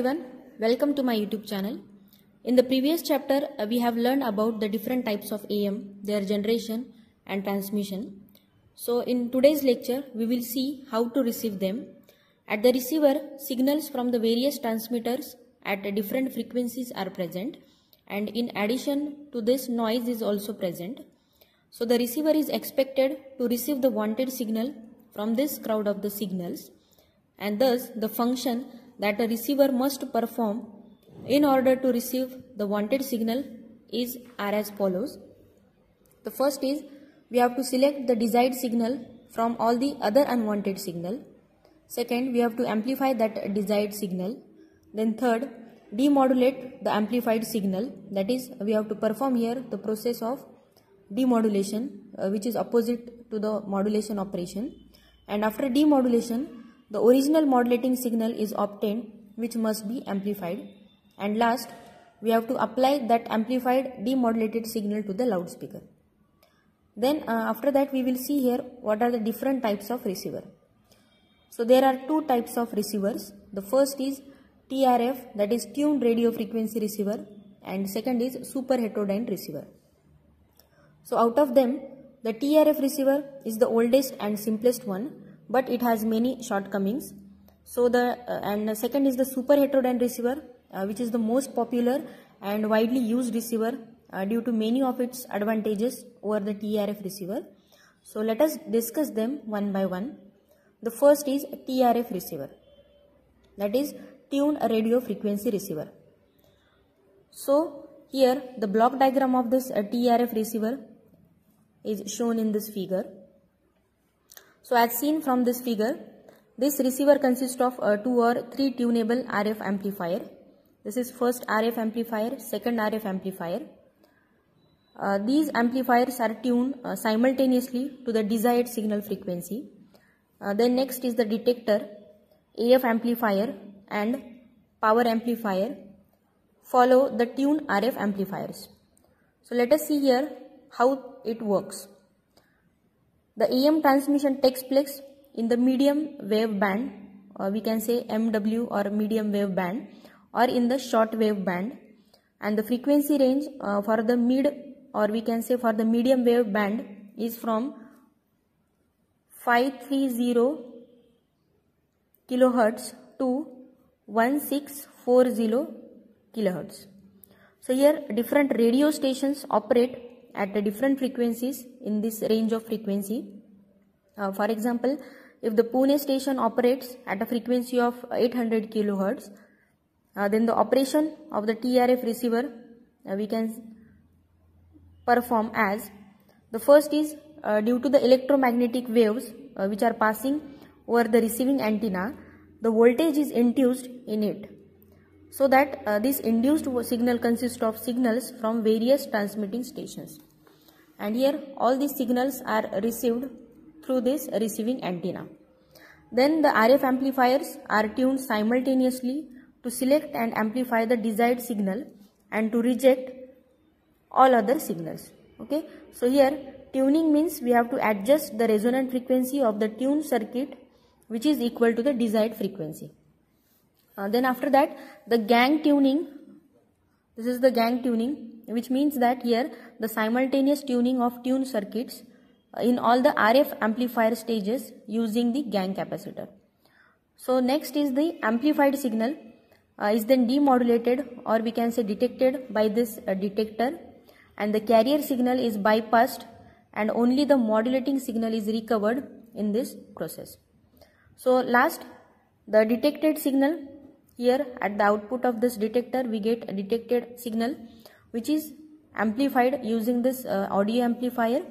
Everyone, welcome to my YouTube channel. In the previous chapter, uh, we have learned about the different types of AM, their generation and transmission. So in today's lecture, we will see how to receive them. At the receiver, signals from the various transmitters at different frequencies are present and in addition to this noise is also present. So the receiver is expected to receive the wanted signal from this crowd of the signals and thus the function that a receiver must perform in order to receive the wanted signal is are as follows. The first is we have to select the desired signal from all the other unwanted signal. Second, we have to amplify that desired signal. Then third, demodulate the amplified signal. That is, we have to perform here the process of demodulation, uh, which is opposite to the modulation operation. And after demodulation, the original modulating signal is obtained, which must be amplified. And last, we have to apply that amplified demodulated signal to the loudspeaker. Then uh, after that we will see here what are the different types of receiver. So there are two types of receivers. The first is TRF that is tuned radio frequency receiver and second is super heterodyne receiver. So out of them the TRF receiver is the oldest and simplest one but it has many shortcomings. So the uh, and the second is the super heterodyne receiver uh, which is the most popular and widely used receiver uh, due to many of its advantages over the TRF receiver. So let us discuss them one by one. The first is TRF receiver that is tuned radio frequency receiver. So here the block diagram of this uh, TRF receiver is shown in this figure. So as seen from this figure, this receiver consists of uh, two or three tunable RF amplifier. This is first RF amplifier, second RF amplifier. Uh, these amplifiers are tuned uh, simultaneously to the desired signal frequency. Uh, then next is the detector, AF amplifier and power amplifier follow the tuned RF amplifiers. So let us see here how it works. The AM transmission takes place in the medium wave band or we can say MW or medium wave band or in the short wave band and the frequency range uh, for the mid or we can say for the medium wave band is from 530 kilohertz to 1640 kilohertz. So here different radio stations operate at the different frequencies in this range of frequency. Uh, for example, if the Pune station operates at a frequency of 800 kilohertz, uh, then the operation of the TRF receiver uh, we can perform as the first is uh, due to the electromagnetic waves uh, which are passing over the receiving antenna, the voltage is induced in it so that uh, this induced signal consists of signals from various transmitting stations. And here all these signals are received through this receiving antenna. Then the rf amplifiers are tuned simultaneously to select and amplify the desired signal and to reject all other signals. Okay? So here tuning means we have to adjust the resonant frequency of the tuned circuit which is equal to the desired frequency uh, then after that the gang tuning this is the gang tuning which means that here the simultaneous tuning of tuned circuits uh, in all the RF amplifier stages using the gang capacitor. So next is the amplified signal uh, is then demodulated or we can say detected by this uh, detector and the carrier signal is bypassed and only the modulating signal is recovered in this process. So last the detected signal here at the output of this detector we get a detected signal which is amplified using this uh, audio amplifier.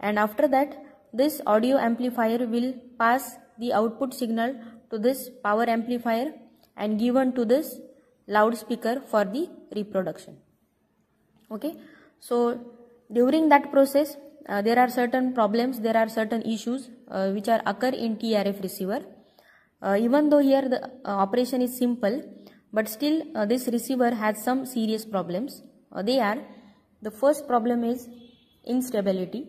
And after that this audio amplifier will pass the output signal to this power amplifier and given to this loudspeaker for the reproduction. Okay? So during that process uh, there are certain problems there are certain issues uh, which are occur in trf receiver even though here the uh, operation is simple, but still uh, this receiver has some serious problems. they are, the first problem is instability.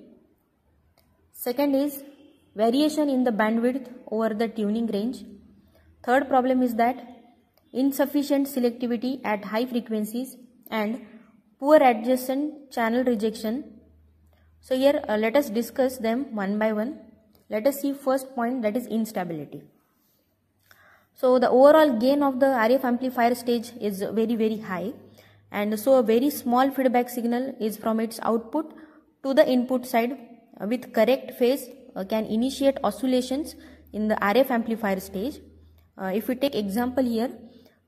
Second is variation in the bandwidth over the tuning range. Third problem is that insufficient selectivity at high frequencies and poor adjacent channel rejection. So here uh, let us discuss them one by one. Let us see first point that is instability. So the overall gain of the RF amplifier stage is very very high and so a very small feedback signal is from its output to the input side with correct phase uh, can initiate oscillations in the RF amplifier stage. Uh, if we take example here,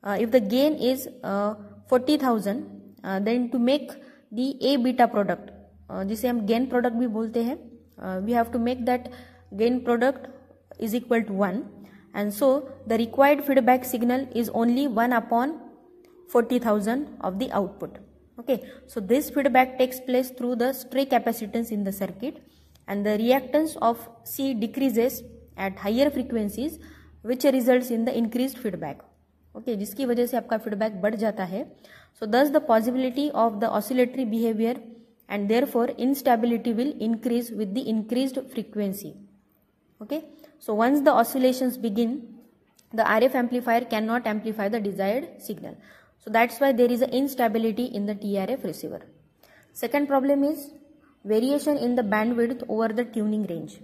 uh, if the gain is 40,000 then to make the A beta product जिसे हम gain product भी बोलते हैं we have to make that gain product is equal to 1 and so the required feedback signal is only 1 upon 40,000 of the output. Okay, so this feedback takes place through the stray capacitance in the circuit and the reactance of C decreases at higher frequencies which results in the increased feedback. Okay, जिसकी वजह से आपका feedback बढ़ जाता है. So thus the possibility of the oscillatory behavior and therefore instability will increase with the increased frequency. Okay, so once the oscillations begin, the RF amplifier cannot amplify the desired signal. So that's why there is an instability in the TRF receiver. Second problem is variation in the bandwidth over the tuning range.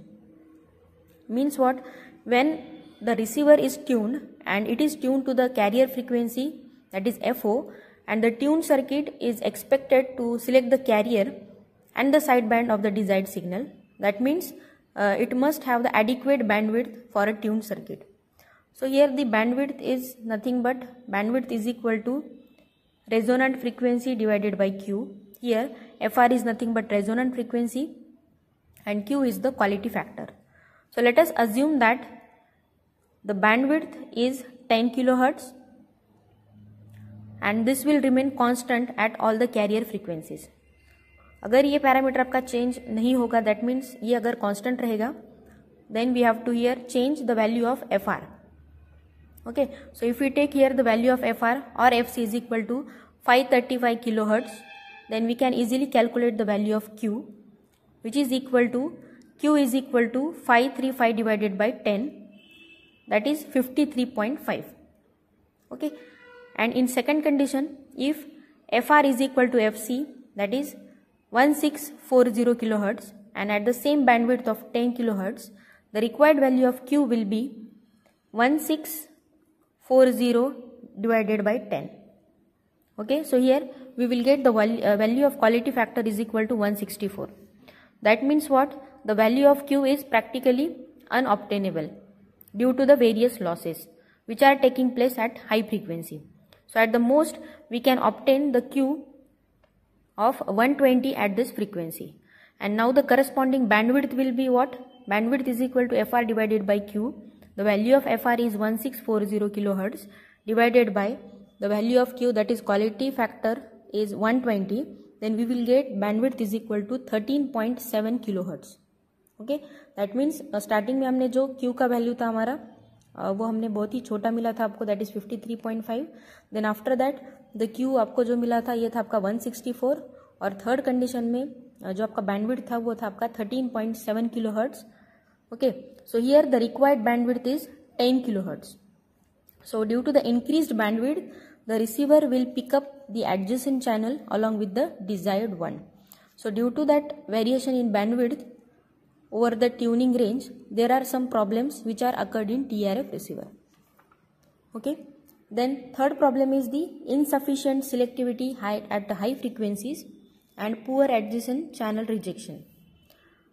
Means what? When the receiver is tuned and it is tuned to the carrier frequency that is FO and the tune circuit is expected to select the carrier and the sideband of the desired signal. That means uh, it must have the adequate bandwidth for a tuned circuit. So here the bandwidth is nothing but bandwidth is equal to resonant frequency divided by Q. Here FR is nothing but resonant frequency and Q is the quality factor. So let us assume that the bandwidth is 10 kilohertz and this will remain constant at all the carrier frequencies. अगर ये parameter आपका change नहीं होगा that means ये अगर constant रहेगा then we have to here change the value of F R okay so if you take here the value of F R और F C is equal to five thirty five kilohertz then we can easily calculate the value of Q which is equal to Q is equal to five three five divided by ten that is fifty three point five okay and in second condition if F R is equal to F C that is 1640 kilohertz and at the same bandwidth of 10 kilohertz the required value of q will be 16 40 divided by 10 okay so here we will get the uh, value of quality factor is equal to 164 that means what? The value of q is practically unobtainable due to the various losses which are taking place at high frequency. So at the most we can obtain the q of 120 at this frequency and now the corresponding bandwidth will be what bandwidth is equal to fr divided by q the value of FR is 1640 kilohertz divided by the value of Q that is quality factor is 120 then we will get bandwidth is equal to 13.7 kilohertz okay that means uh, starting में हमने जो Q का value था हमारा uh, वो हमने बहुत ही छोटा मिला था आपको that is 53.5 then after that The Q आपको जो मिला था, ये था आपका 164 और थर्ड कंडीशन में जो आपका बैंडविड था, वो था आपका 13.7 point seven kilo hertz okay so here the required bandwidth is 10 kilo hertz so due to the increase bandwidth the receiver will pick up the adjusting channel along with the desired one so due to that variation in bandwidth over the tuning range there are some problems which are occurred in T R F receiver okay okay? Then third problem is the insufficient selectivity high at high frequencies and poor adjacent channel rejection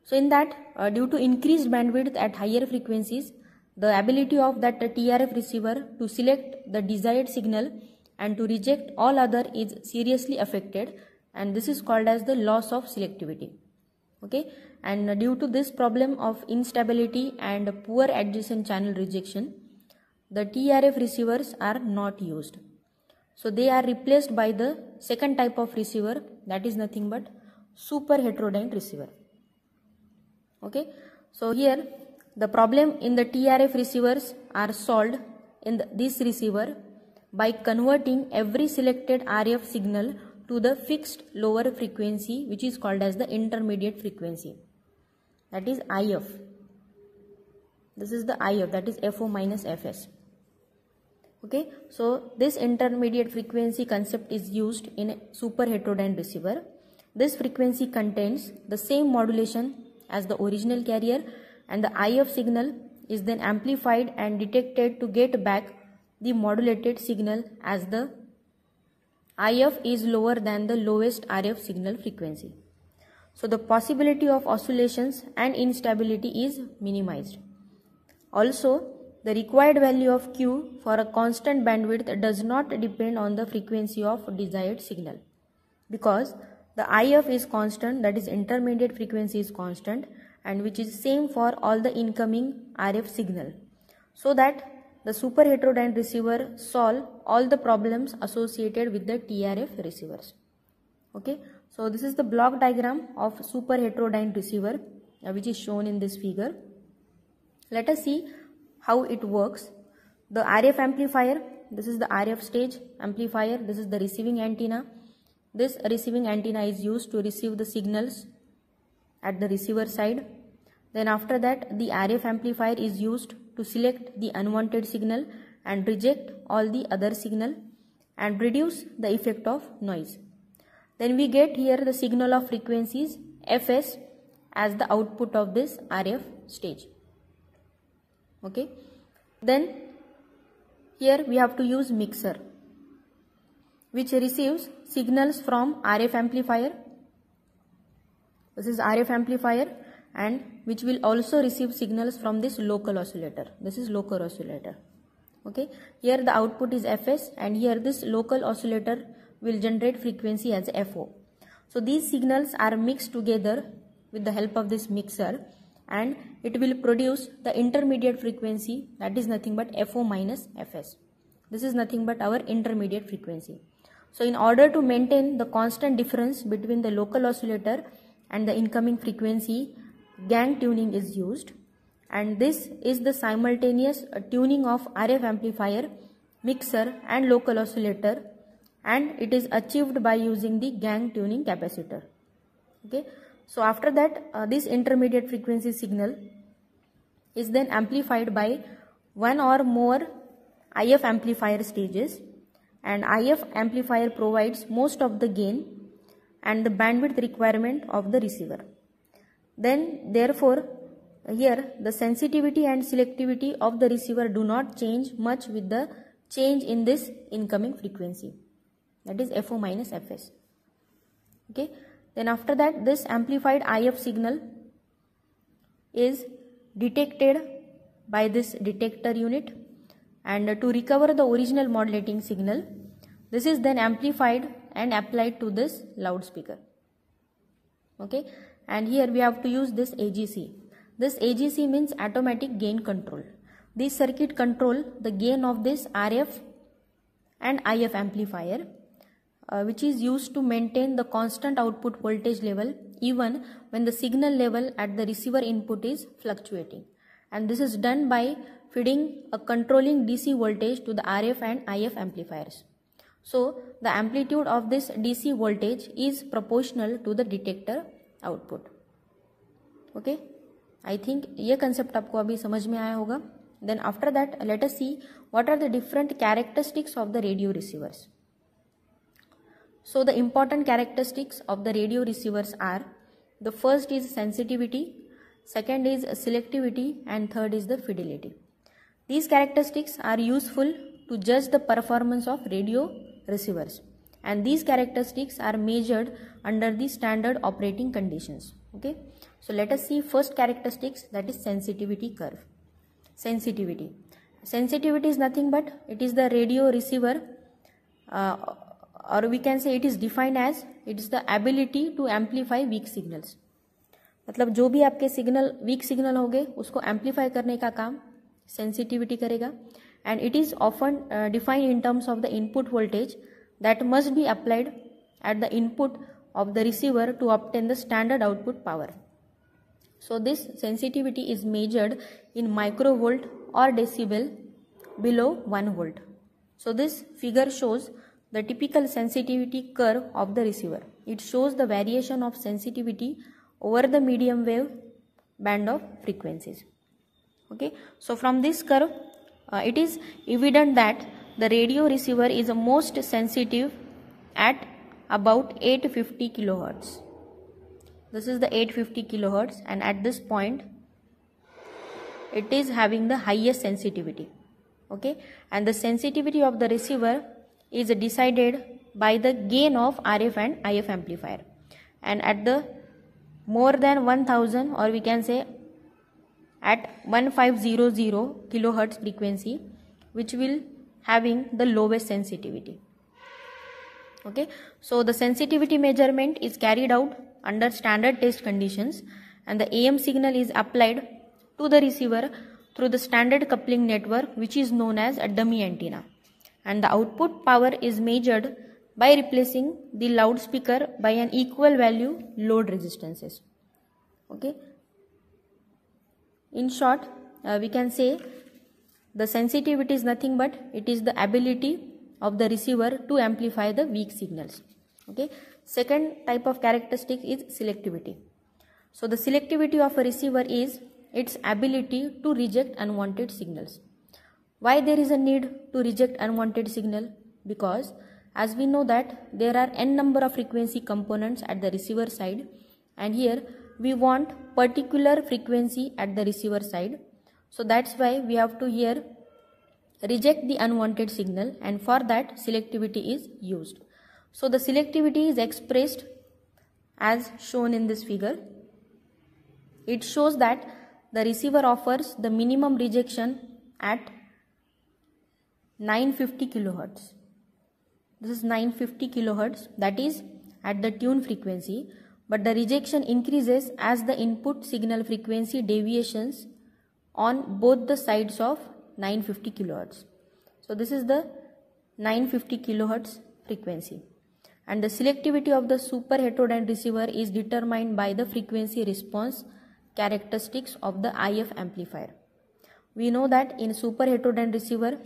so in that, uh, due to increased bandwidth at higher frequencies, the ability of that TRF receiver to select the desired signal and to reject all other is seriously affected and this is called as the loss of selectivity. Okay, and due to this problem of instability and poor adjacent channel rejection, the TRF receivers are not used. So they are replaced by the second type of receiver that is nothing but super heterodyne receiver. Okay? So here the problem in the trf receivers are solved in the, this receiver by converting every selected rf signal to the fixed lower frequency which is called as the intermediate frequency. That is if this is the if that is fo minus fs okay so this intermediate frequency concept is used in super heterodyne receiver this frequency contains the same modulation as the original carrier and the IF signal is then amplified and detected to get back the modulated signal as the IF is lower than the lowest RF signal frequency. So the possibility of oscillations and instability is minimized. Also, the required value of Q for a constant bandwidth does not depend on the frequency of desired signal. Because the IF is constant that is intermediate frequency is constant and which is same for all the incoming RF signal. So that the super heterodyne receiver solve all the problems associated with the TRF receivers. Okay? So this is the block diagram of super heterodyne receiver uh, which is shown in this figure. Let us see how it works the RF amplifier this is the RF stage amplifier this is the receiving antenna this receiving antenna is used to receive the signals at the receiver side then after that the RF amplifier is used to select the unwanted signal and reject all the other signal and reduce the effect of noise. Then we get here the signal of frequencies Fs as the output of this RF stage. Okay. Then here we have to use mixer which receives signals from RF amplifier. This is RF amplifier and which will also receive signals from this local oscillator. This is local oscillator. Okay. Here the output is Fs and here this local oscillator will generate frequency as Fo. So these signals are mixed together with the help of this mixer and it will produce the intermediate frequency that is nothing but Fo minus Fs. This is nothing but our intermediate frequency. So in order to maintain the constant difference between the local oscillator and the incoming frequency, gang tuning is used and this is the simultaneous uh, tuning of RF amplifier, mixer and local oscillator and it is achieved by using the gang tuning capacitor. Okay. So after that uh, this intermediate frequency signal is then amplified by one or more IF amplifier stages and IF amplifier provides most of the gain and the bandwidth requirement of the receiver. Then therefore here the sensitivity and selectivity of the receiver do not change much with the change in this incoming frequency that is FO minus Fs. Okay. Then after that this amplified IF signal is detected by this detector unit. And to recover the original modulating signal this is then amplified and applied to this loudspeaker. Okay? And here we have to use this AGC this AGC means automatic gain control. This circuit control the gain of this RF and IF amplifier uh, which is used to maintain the constant output voltage level even when the signal level at the receiver input is fluctuating and this is done by feeding a controlling DC voltage to the RF and IF amplifiers. So the amplitude of this DC voltage is proportional to the detector output. Okay, I think ये concept आपको अभी समझ में आया होगा. Then after that, let us see what are the different characteristics of the radio receivers. So the important characteristics of the radio receivers are the first is sensitivity, second is selectivity and third is the fidelity. These characteristics are useful to judge the performance of radio receivers and these characteristics are measured under the standard operating conditions. Okay. So let us see first characteristics that is sensitivity curve. Sensitivity. Sensitivity is nothing but it is the radio receiver uh, or we can say it is defined as it is the ability to amplify weak signals. मतलब जो भी आपके signal weak signal होंगे उसको amplify करने का काम sensitivity करेगा and it is often defined in terms of the input voltage that must be applied at the input of the receiver to obtain the standard output power. So this sensitivity is measured in microvolt or decibel below 1 volt. So this figure shows the typical sensitivity curve of the receiver. It shows the variation of sensitivity over the medium wave band of frequencies okay so from this curve uh, it is evident that the radio receiver is most sensitive at about 850 kilohertz. This is the 850 kilohertz and at this point it is having the highest sensitivity. Okay and the sensitivity of the receiver is decided by the gain of RF and IF amplifier. And at the more than 1000 or we can say at 1500 kilohertz frequency which will having the lowest sensitivity. Okay? So the sensitivity measurement is carried out under standard test conditions and the am signal is applied to the receiver through the standard coupling network which is known as a dummy antenna and the output power is measured by replacing the loudspeaker by an equal value load resistances. Okay. In short uh, we can say the sensitivity is nothing but it is the ability of the receiver to amplify the weak signals. Okay. Second type of characteristic is selectivity. So the selectivity of a receiver is its ability to reject unwanted signals why there is a need to reject unwanted signal because as we know that there are n number of frequency components at the receiver side and here we want particular frequency at the receiver side so that's why we have to here reject the unwanted signal and for that selectivity is used. So the selectivity is expressed as shown in this figure. It shows that the receiver offers the minimum rejection at 950 kilohertz. This is 950 kilohertz that is at the tune frequency but the rejection increases as the input signal frequency deviations on both the sides of 950 kilohertz. So this is the 950 kilohertz frequency. And the selectivity of the super heterodyne receiver is determined by the frequency response characteristics of the IF amplifier. We know that in super heterodyne receiver,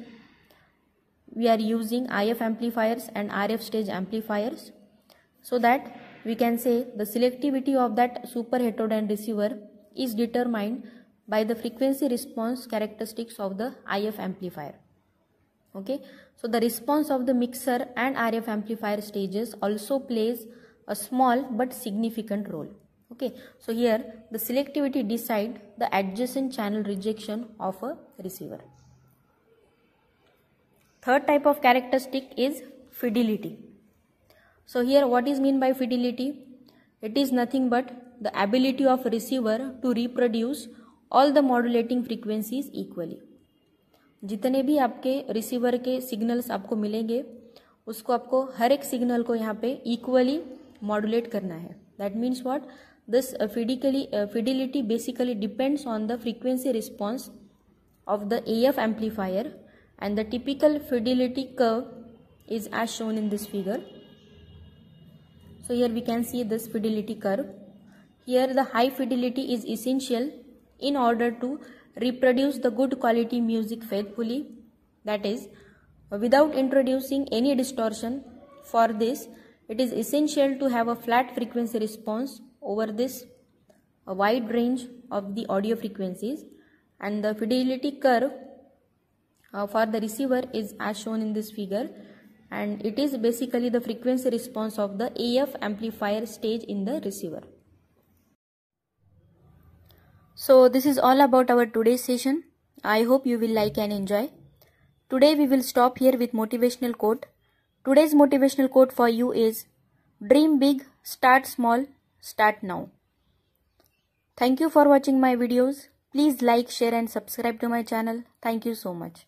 we are using IF amplifiers and RF stage amplifiers so that we can say the selectivity of that super heterodyne receiver is determined by the frequency response characteristics of the IF amplifier. Okay, so the response of the mixer and RF amplifier stages also plays a small but significant role. Okay, so here the selectivity decide the adjacent channel rejection of a receiver. Third type of characteristic is fidelity. So, here what is mean by fidelity? It is nothing but the ability of receiver to reproduce all the modulating frequencies equally जितने भी आपके receiver के signals आपको मिलेंगे, उसको आपको हर एक signal को यहाँ पे इक्वली मॉडुलेट करना है that means what this fidelity fidelity basically depends on the frequency response of the A F amplifier and the typical fidelity curve is as shown in this figure. So here we can see this fidelity curve. Here the high fidelity is essential in order to reproduce the good quality music faithfully that is without introducing any distortion. For this it is essential to have a flat frequency response over this a wide range of the audio frequencies and the fidelity curve uh, for the receiver is as shown in this figure and it is basically the frequency response of the AF amplifier stage in the receiver. So this is all about our today's session. I hope you will like and enjoy. Today we will stop here with motivational quote. Today's motivational quote for you is Dream big, start small, start now. Thank you for watching my videos. Please like, share and subscribe to my channel. Thank you so much.